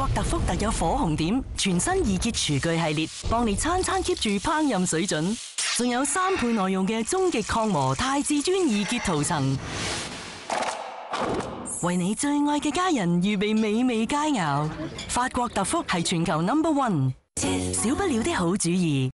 博特福特有火红点全新易洁厨具系列，帮你餐餐 keep 住烹饪水准，仲有三倍耐用嘅终极抗磨太至尊易洁涂层，为你最爱嘅家人预备美味佳肴。法国特福系全球 number one，少不了的好主意。